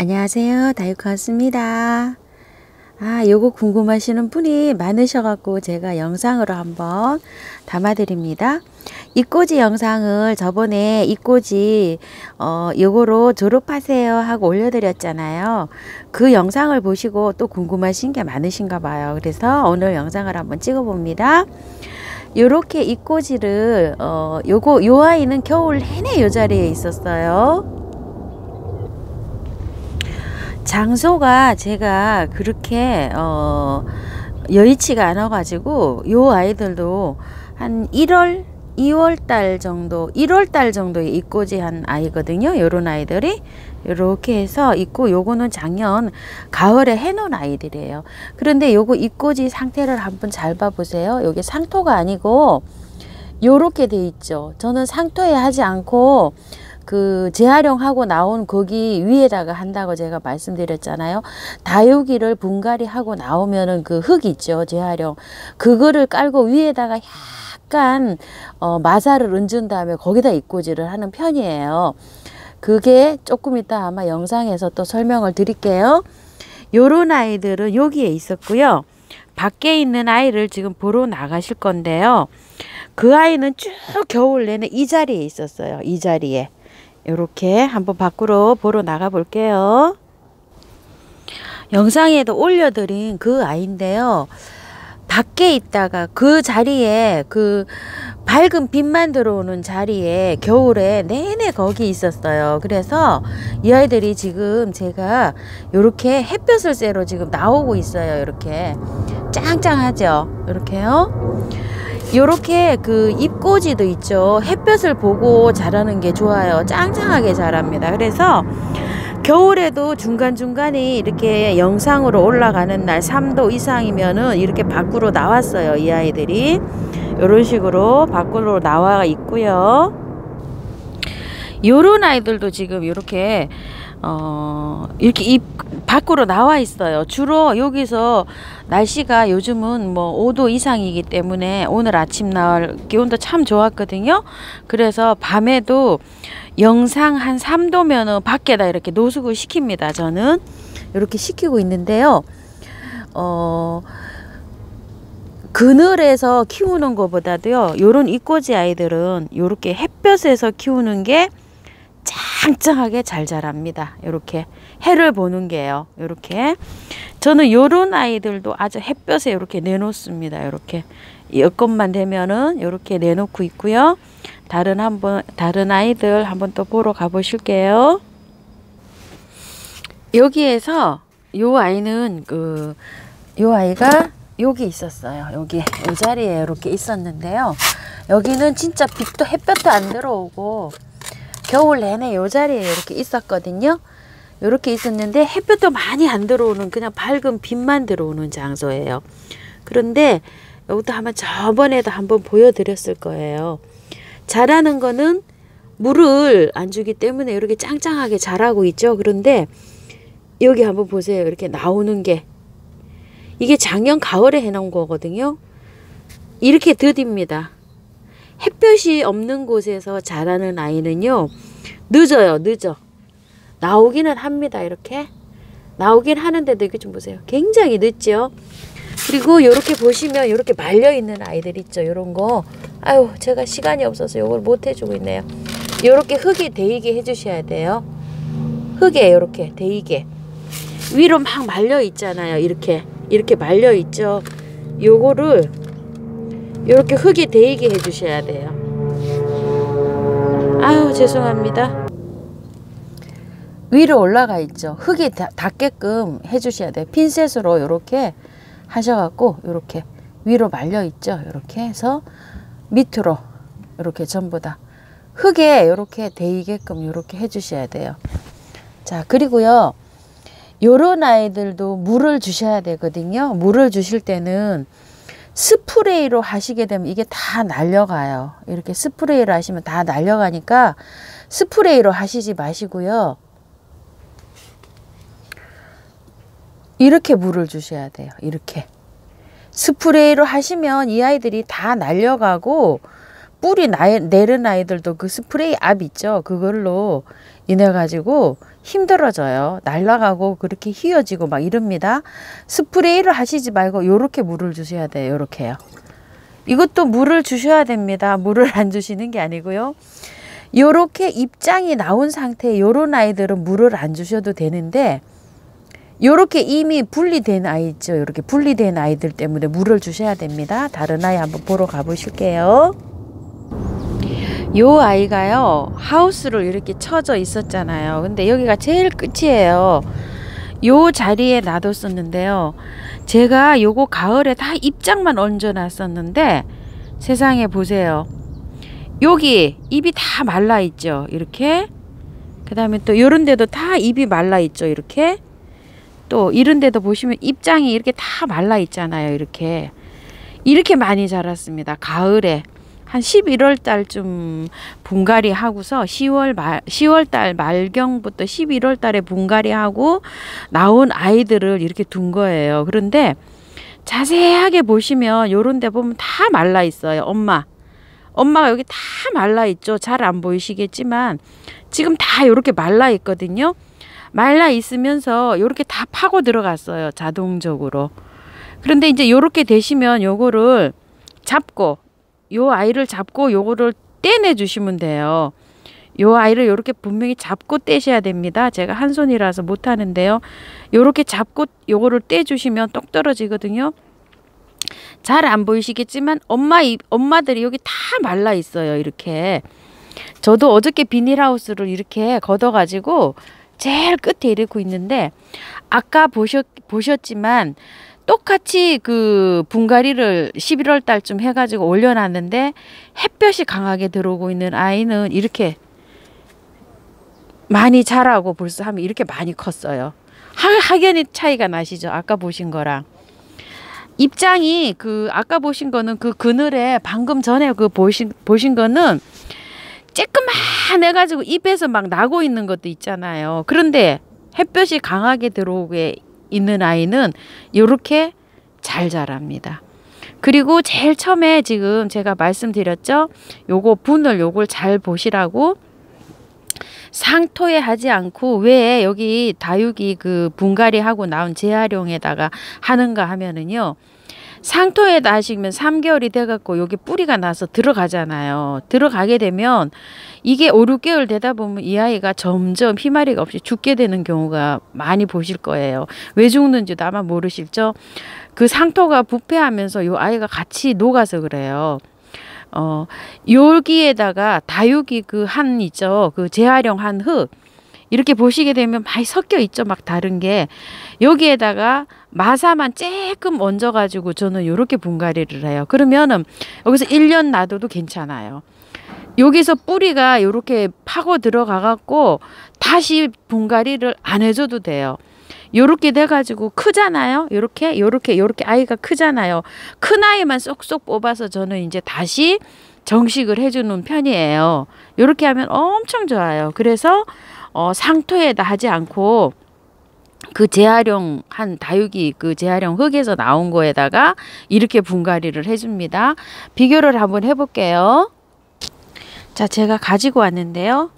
안녕하세요. 다이코였습니다. 아, 요거 궁금하시는 분이 많으셔 갖고 제가 영상으로 한번 담아 드립니다. 이꼬지 영상을 저번에 이꼬지 어, 요거로 졸업하세요 하고 올려드렸잖아요. 그 영상을 보시고 또 궁금하신 게 많으신가 봐요. 그래서 오늘 영상을 한번 찍어 봅니다. 요렇게 이꼬지를 어, 요거 요 아이는 겨울 내내 요 자리에 있었어요. 장소가 제가 그렇게 어 여의치가 않아 가지고 요 아이들도 한 1월 2월 달 정도 1월 달 정도에 입고지 한 아이거든요. 요런 아이들이. 이렇게 해서 있고 요거는 작년 가을에 해놓은 아이들이에요. 그런데 요거 입고지 상태를 한번 잘 봐보세요. 요게 상토가 아니고 요렇게 돼 있죠. 저는 상토에 하지 않고 그 재활용하고 나온 거기 위에다가 한다고 제가 말씀드렸잖아요. 다육이를 분갈이 하고 나오면은 그 흙 있죠. 재활용. 그거를 깔고 위에다가 약간 어, 마사를 얹은 다음에 거기다 입고지를 하는 편이에요. 그게 조금 이따 아마 영상에서 또 설명을 드릴게요. 요런 아이들은 여기에 있었고요. 밖에 있는 아이를 지금 보러 나가실 건데요. 그 아이는 쭉 겨울 내내 이 자리에 있었어요. 이 자리에. 이렇게 한번 밖으로 보러 나가 볼게요. 영상에도 올려드린 그 아이인데요. 밖에 있다가 그 자리에 그 밝은 빛만 들어오는 자리에 겨울에 내내 거기 있었어요. 그래서 이 아이들이 지금 제가 이렇게 햇볕을 쐬러 지금 나오고 있어요. 이렇게 짱짱하죠. 이렇게요. 요렇게 그 잎꽂이도 있죠. 햇볕을 보고 자라는 게 좋아요. 짱짱하게 자랍니다. 그래서 겨울에도 중간중간에 이렇게 영상으로 올라가는 날 3도 이상이면은 이렇게 밖으로 나왔어요. 이 아이들이. 이런 식으로 밖으로 나와 있고요. 요런 아이들도 지금 이렇게 어 이렇게 잎 밖으로 나와 있어요. 주로 여기서 날씨가 요즘은 뭐 5도 이상이기 때문에 오늘 아침 날 기온도 참 좋았거든요. 그래서 밤에도 영상 한 3도면은 밖에다 이렇게 노숙을 시킵니다. 저는 이렇게 시키고 있는데요. 어 그늘에서 키우는 것보다도요. 요런 이꼬지 아이들은 요렇게 햇볕에서 키우는 게 짱짱하게 잘 자랍니다. 이렇게 해를 보는 게요. 이렇게 저는 요런 아이들도 아주 햇볕에 이렇게 내놓습니다. 이렇게 여건만 되면은 이렇게 내놓고 있고요. 다른 한번 다른 아이들 한번 또 보러 가보실게요. 여기에서 요 아이는 그 요 아이가 여기 있었어요. 여기 이 자리에 이렇게 있었는데요. 여기는 진짜 빛도 햇볕도 안 들어오고 겨울 내내 요 자리에 이렇게 있었거든요. 이렇게 있었는데 햇볕도 많이 안 들어오는 그냥 밝은 빛만 들어오는 장소예요. 그런데 여기도 한번 저번에도 한번 보여드렸을 거예요. 자라는 거는 물을 안 주기 때문에 이렇게 짱짱하게 자라고 있죠. 그런데 여기 한번 보세요. 이렇게 나오는 게 이게 작년 가을에 해놓은 거거든요. 이렇게 드딥니다. 햇볕이 없는 곳에서 자라는 아이는요. 늦어요. 늦어. 나오기는 합니다. 이렇게. 나오긴 하는데도 이렇게 좀 보세요. 굉장히 늦죠. 그리고 이렇게 보시면 이렇게 말려 있는 아이들 있죠. 이런 거. 아유 제가 시간이 없어서 이걸 못 해주고 있네요. 이렇게 흙이 데이게 해주셔야 돼요. 흙에 이렇게 데이게. 위로 막 말려 있잖아요. 이렇게. 이렇게 말려 있죠. 요거를 이렇게 흙이 데이게 해주셔야 돼요. 아유 죄송합니다. 위로 올라가 있죠. 흙이 닿게끔 해주셔야 돼요. 핀셋으로 이렇게 하셔갖고 이렇게 위로 말려 있죠. 이렇게 해서 밑으로 이렇게 전부 다 흙에 이렇게 데이게끔 이렇게 해주셔야 돼요. 자 그리고요. 요런 아이들도 물을 주셔야 되거든요. 물을 주실 때는 스프레이로 하시게 되면 이게 다 날려가요. 이렇게 스프레이로 하시면 다 날려가니까 스프레이로 하시지 마시고요. 이렇게 물을 주셔야 돼요. 이렇게. 스프레이로 하시면 이 아이들이 다 날려가고 뿌리 나, 내린 아이들도 그 스프레이 압 있죠. 그걸로 인해 가지고 힘들어져요. 날아가고 그렇게 휘어지고 막 이럽니다. 스프레이를 하시지 말고 요렇게 물을 주셔야 돼요. 요렇게요. 이것도 물을 주셔야 됩니다. 물을 안 주시는 게 아니고요. 요렇게 입장이 나온 상태 요런 아이들은 물을 안 주셔도 되는데 요렇게 이미 분리된 아이 있죠. 이렇게 분리된 아이들 때문에 물을 주셔야 됩니다. 다른 아이 한번 보러 가보실게요. 요 아이가요. 하우스를 이렇게 쳐져 있었잖아요. 근데 여기가 제일 끝이에요. 요 자리에 놔뒀었는데요. 제가 요거 가을에 다 입장만 얹어 놨었는데 세상에 보세요. 여기 잎이 다 말라 있죠. 이렇게. 그 다음에 또 요런 데도 다 잎이 말라 있죠. 이렇게. 또 이런 데도 보시면 입장이 이렇게 다 말라 있잖아요. 이렇게. 이렇게 많이 자랐습니다. 가을에. 한 11월 달쯤 분갈이 하고서 10월 말 10월 달 말경부터 11월 달에 분갈이 하고 나온 아이들을 이렇게 둔 거예요. 그런데 자세하게 보시면 요런 데 보면 다 말라 있어요. 엄마. 엄마가 여기 다 말라 있죠. 잘 안 보이시겠지만 지금 다 요렇게 말라 있거든요. 말라 있으면서 요렇게 다 파고 들어갔어요. 자동적으로. 그런데 이제 요렇게 되시면 요거를 잡고 요 아이를 잡고 요거를 떼내 주시면 돼요. 요 아이를 요렇게 분명히 잡고 떼셔야 됩니다. 제가 한 손이라서 못 하는데요. 요렇게 잡고 요거를 떼 주시면 똑 떨어지거든요. 잘 안 보이시겠지만 엄마 엄마들이 여기 다 말라 있어요. 이렇게. 저도 어저께 비닐하우스를 이렇게 걷어 가지고 제일 끝에 이렇게 있는데 아까 보셨 보셨지만 똑같이 그 분갈이를 11월 달쯤 해가지고 올려놨는데 햇볕이 강하게 들어오고 있는 아이는 이렇게 많이 자라고 벌써 하면 이렇게 많이 컸어요. 하, 확연히 차이가 나시죠? 아까 보신 거랑. 입장이 그 아까 보신 거는 그 그늘에 방금 전에 그 보신 보신 거는 쬐끄만 해가지고 입에서 막 나고 있는 것도 있잖아요. 그런데 햇볕이 강하게 들어오게 있는 아이는 이렇게 잘 자랍니다. 그리고 제일 처음에 지금 제가 말씀드렸죠. 요거 분을 요걸 잘 보시라고 상토에 하지 않고 왜 여기 다육이 그 분갈이 하고 나온 재활용에다가 하는가 하면은요. 상토에다 하시면 3개월이 돼갖고 여기 뿌리가 나서 들어가잖아요. 들어가게 되면 이게 5, 6개월 되다 보면 이 아이가 점점 희마리가 없이 죽게 되는 경우가 많이 보실 거예요. 왜 죽는지도 아마 모르실죠? 그 상토가 부패하면서 이 아이가 같이 녹아서 그래요. 어, 여기에다가 다육이 그 한 있죠. 그 재활용한 흙. 이렇게 보시게 되면 많이 섞여 있죠. 막 다른 게. 여기에다가 마사만 조금 얹어가지고 저는 이렇게 분갈이를 해요. 그러면은 여기서 1년 놔둬도 괜찮아요. 여기서 뿌리가 이렇게 파고 들어가 갖고 다시 분갈이를 안 해줘도 돼요. 요렇게 돼가지고 크잖아요. 요렇게 요렇게 요렇게 아이가 크잖아요. 큰 아이만 쏙쏙 뽑아서 저는 이제 다시 정식을 해주는 편이에요. 요렇게 하면 엄청 좋아요. 그래서 어, 상토에다 하지 않고 그 재활용 한 다육이 그 재활용 흙에서 나온 거에다가 이렇게 분갈이를 해줍니다. 비교를 한번 해볼게요. 자, 제가 가지고 왔는데요.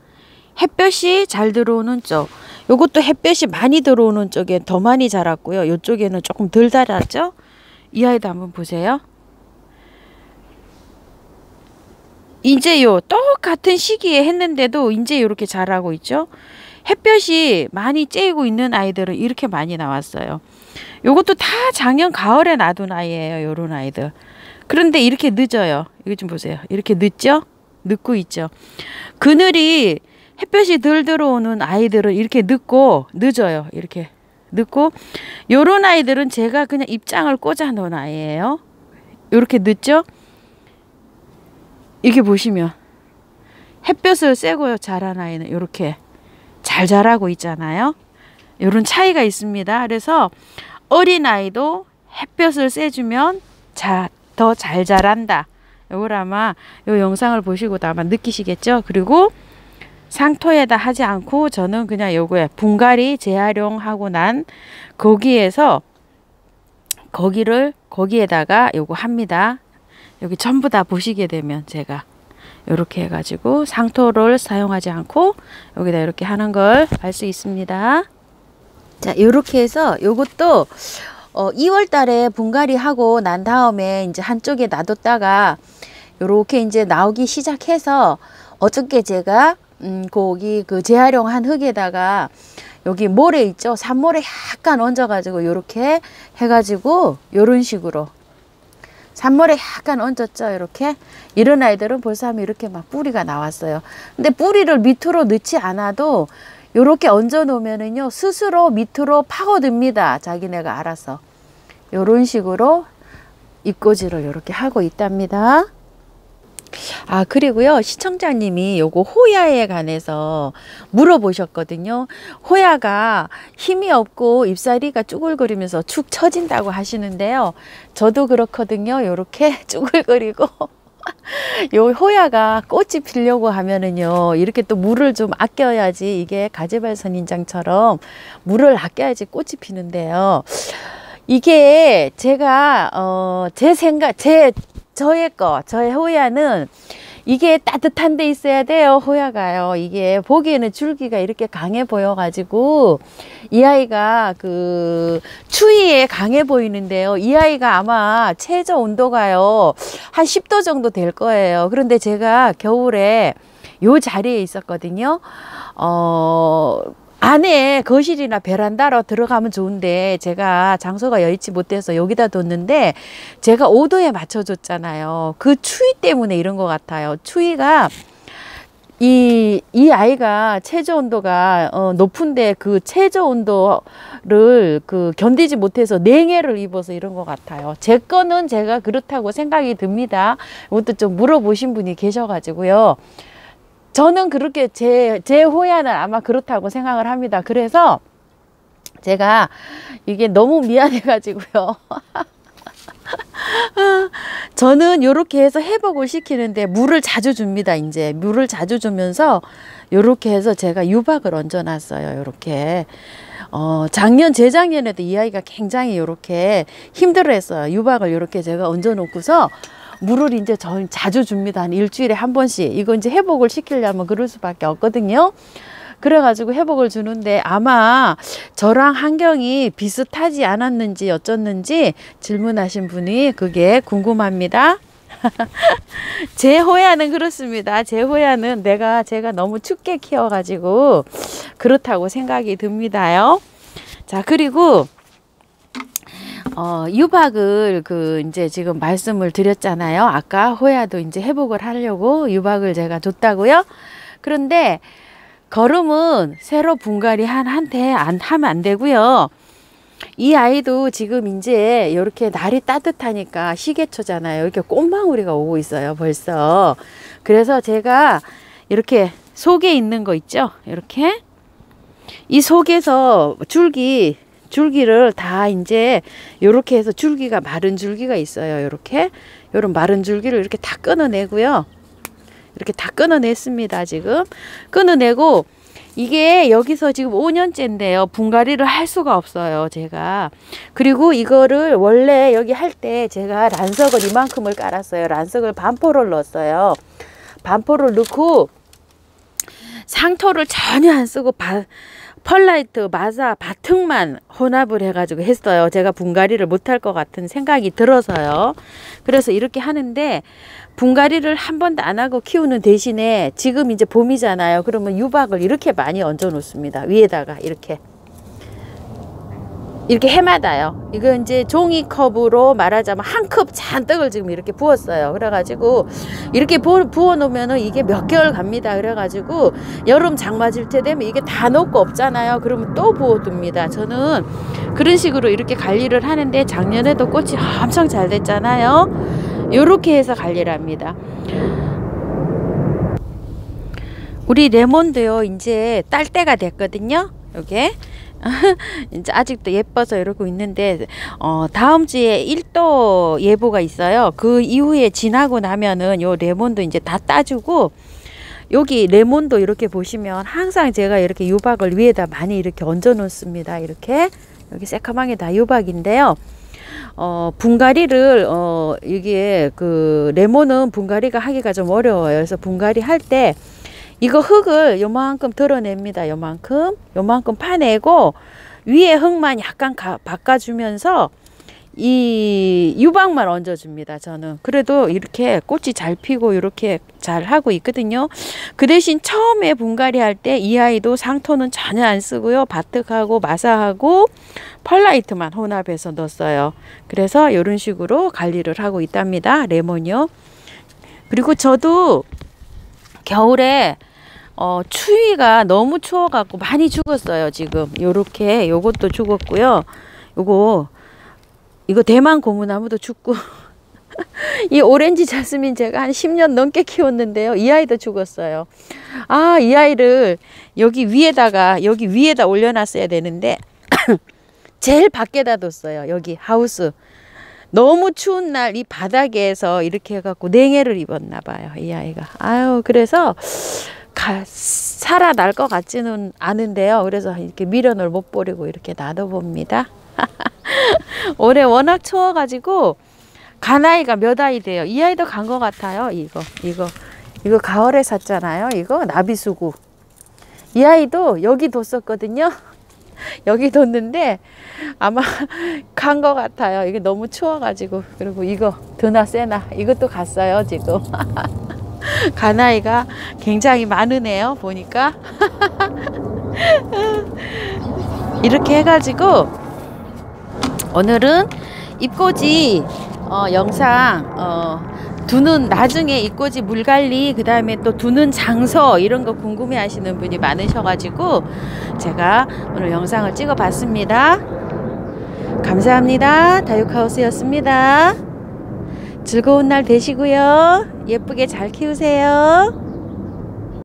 햇볕이 잘 들어오는 쪽. 요것도 햇볕이 많이 들어오는 쪽에 더 많이 자랐고요. 요쪽에는 조금 덜 자랐죠? 이 아이도 한번 보세요. 이제 요 똑같은 시기에 했는데도 이제 이렇게 자라고 있죠. 햇볕이 많이 쬐고 있는 아이들은 이렇게 많이 나왔어요. 요것도 다 작년 가을에 놔둔 아이예요. 요런 아이들. 그런데 이렇게 늦어요. 이거 좀 보세요. 이렇게 늦죠? 늦고 있죠. 그늘이 햇볕이 덜 들어오는 아이들은 이렇게 늦고 늦어요. 이렇게 늦고 요런 아이들은 제가 그냥 입장을 꽂아 놓은 아이예요. 이렇게 늦죠? 이렇게 보시면 햇볕을 쐬고 자란 아이는 이렇게 잘 자라고 있잖아요. 이런 차이가 있습니다. 그래서 어린 아이도 햇볕을 쐬주면 더 잘 자란다. 이걸 아마 이 영상을 보시고도 아마 느끼시겠죠. 그리고 상토에다 하지 않고 저는 그냥 요거에 분갈이 재활용하고 난 거기에서 거기를 거기에다가 요거 합니다. 여기 전부 다 보시게 되면 제가 이렇게 해가지고 상토를 사용하지 않고 여기다 이렇게 하는 걸 알 수 있습니다. 자, 이렇게 해서 요것도 어, 2월 달에 분갈이 하고 난 다음에 이제 한쪽에 놔뒀다가 요렇게 이제 나오기 시작해서 어저께 제가 음, 고기 그 재활용한 흙에다가 여기 모래 있죠? 산모래 약간 얹어가지고 요렇게 해가지고 요런 식으로 산모래 약간 얹었죠 이렇게? 이런 아이들은 벌써 하면 이렇게 막 뿌리가 나왔어요. 근데 뿌리를 밑으로 넣지 않아도 요렇게 얹어 놓으면은요 스스로 밑으로 파고듭니다 자기네가 알아서. 요런 식으로 입꼬지를 이렇게 하고 있답니다 아 그리고요 시청자님이 요거 호야에 관해서 물어보셨거든요. 호야가 힘이 없고 잎사리가 쭈글거리면서 축 처진다고 하시는데요. 저도 그렇거든요. 요렇게 쭈글거리고 요 호야가 꽃이 피려고 하면은요 이렇게 또 물을 좀 아껴야지 이게 가지발 선인장처럼 물을 아껴야지 꽃이 피는데요. 이게 제가 어 제 생각 제 저의 거, 저의 호야는 이게 따뜻한 데 있어야 돼요. 호야가요. 이게 보기에는 줄기가 이렇게 강해 보여 가지고 이 아이가 그 추위에 강해 보이는데요. 이 아이가 아마 최저 온도가요. 한 10도 정도 될 거예요. 그런데 제가 겨울에 요 자리에 있었거든요. 어, 안에 거실이나 베란다로 들어가면 좋은데 제가 장소가 여의치 못해서 여기다 뒀는데 제가 5도에 맞춰줬잖아요. 그 추위 때문에 이런 것 같아요. 추위가 이, 이 아이가 체조 온도가 어, 높은데 그 체조 온도를 그 견디지 못해서 냉해를 입어서 이런 것 같아요. 제 거는 제가 그렇다고 생각이 듭니다. 이것도 좀 물어보신 분이 계셔가지고요. 저는 그렇게 제, 제 호야는 아마 그렇다고 생각을 합니다. 그래서 제가 이게 너무 미안해가지고요. 저는 이렇게 해서 회복을 시키는데 물을 자주 줍니다. 이제 물을 자주 주면서 이렇게 해서 제가 유박을 얹어 놨어요. 이렇게. 어, 작년, 재작년에도 이 아이가 굉장히 이렇게 힘들어 했어요. 유박을 이렇게 제가 얹어 놓고서 물을 이제 저 자주 줍니다. 한 일주일에 한 번씩. 이거 이제 회복을 시키려면 그럴 수밖에 없거든요. 그래가지고 회복을 주는데 아마 저랑 환경이 비슷하지 않았는지 어쩌는지 질문하신 분이 그게 궁금합니다. 제 호야는 그렇습니다. 제 호야는 내가 제가 너무 춥게 키워가지고 그렇다고 생각이 듭니다요. 자 그리고 어, 유박을 그 이제 지금 말씀을 드렸잖아요. 아까 호야도 이제 회복을 하려고 유박을 제가 줬다고요. 그런데 걸음은 새로 분갈이 한 한테 안 하면 안 되고요. 이 아이도 지금 이제 이렇게 날이 따뜻하니까 시계초잖아요. 이렇게 꽃망울이가 오고 있어요. 벌써. 그래서 제가 이렇게 속에 있는 거 있죠? 이렇게 이 속에서 줄기 줄기를 다 이제 요렇게 해서 줄기가 마른 줄기가 있어요. 요렇게 요런 마른 줄기를 이렇게 다 끊어내고요. 이렇게 다 끊어냈습니다. 지금 끊어내고 이게 여기서 지금 5년째인데요. 분갈이를 할 수가 없어요. 제가. 그리고 이거를 원래 여기 할 때 제가 란석을 이만큼을 깔았어요. 란석을 반포를 넣었어요. 반포를 넣고 상토를 전혀 안 쓰고 바, 펄라이트, 마사, 바특만 혼합을 해가지고 했어요. 제가 분갈이를 못할 것 같은 생각이 들어서요. 그래서 이렇게 하는데 분갈이를 한 번도 안 하고 키우는 대신에 지금 이제 봄이잖아요. 그러면 유박을 이렇게 많이 얹어 놓습니다. 위에다가 이렇게. 이렇게 해마다요. 이거 이제 종이컵으로 말하자면 한 컵 잔뜩을 지금 이렇게 부었어요. 그래가지고 이렇게 부어, 놓으면은 이게 몇 개월 갑니다. 그래가지고 여름 장 맞을 때 되면 이게 다 녹고 없잖아요. 그러면 또 부어둡니다. 저는 그런 식으로 이렇게 관리를 하는데 작년에도 꽃이 엄청 잘 됐잖아요. 요렇게 해서 관리를 합니다. 우리 레몬도요 이제 딸 때가 됐거든요. 요게 이제 아직도 예뻐서 이러고 있는데 어 다음 주에 1도 예보가 있어요. 그 이후에 지나고 나면은 요 레몬도 이제 다 따주고 여기 레몬도 이렇게 보시면 항상 제가 이렇게 유박을 위에다 많이 이렇게 얹어 놓습니다. 이렇게 여기 새카망이 다 유박인데요. 어, 분갈이를, 어, 이게 그, 레몬은 분갈이가 하기가 좀 어려워요. 그래서 분갈이 할 때, 이거 흙을 요만큼 덜어냅니다. 요만큼. 요만큼 파내고, 위에 흙만 약간 가, 바꿔주면서, 이 유방만 얹어줍니다. 저는 그래도 이렇게 꽃이 잘 피고 이렇게 잘 하고 있거든요. 그 대신 처음에 분갈이 할 때 이 아이도 상토는 전혀 안 쓰고요. 바특하고 마사하고 펄라이트만 혼합해서 넣었어요. 그래서 이런 식으로 관리를 하고 있답니다. 레몬이요. 그리고 저도 겨울에 어, 추위가 너무 추워갖고 많이 죽었어요. 지금 요렇게 요것도 죽었고요. 요거 이거 대만 고무나무도 죽고 이 오렌지 자스민 제가 한 10년 넘게 키웠는데요. 이 아이도 죽었어요. 아, 이 아이를 여기 위에다가 여기 위에다 올려놨어야 되는데 제일 밖에다 뒀어요. 여기 하우스. 너무 추운 날 이 바닥에서 이렇게 해갖고 냉해를 입었나 봐요. 이 아이가. 아유, 그래서 가, 살아날 것 같지는 않은데요. 그래서 이렇게 미련을 못 버리고 이렇게 놔둬봅니다. 올해 워낙 추워가지고 간 아이가 몇 아이 돼요. 이 아이도 간 것 같아요. 이거 이거 이거 가을에 샀잖아요. 이거 나비수구. 이 아이도 여기 뒀었거든요. 여기 뒀는데 아마 간 것 같아요. 이게 너무 추워가지고 그리고 이거 드나 세나 이것도 갔어요 지금. 가나이가 굉장히 많으네요 보니까. 이렇게 해가지고 오늘은 입꼬지 어, 영상 어, 두는 나중에 입꼬지 물관리 그 다음에 또 두는 장소 이런 거 궁금해 하시는 분이 많으셔가지고 제가 오늘 영상을 찍어 봤습니다. 감사합니다. 다육하우스였습니다. 즐거운 날 되시고요 예쁘게 잘 키우세요